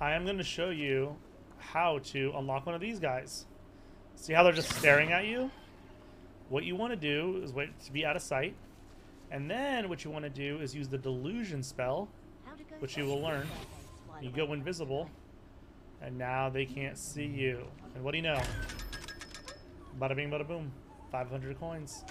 I am going to show you how to unlock one of these guys. See how they're just staring at you? What you want to do is wait to be out of sight. And then what you want to do is use the delusion spell, which you will learn. You go invisible, and now they can't see you. And what do you know? Bada bing, bada boom. 500 coins.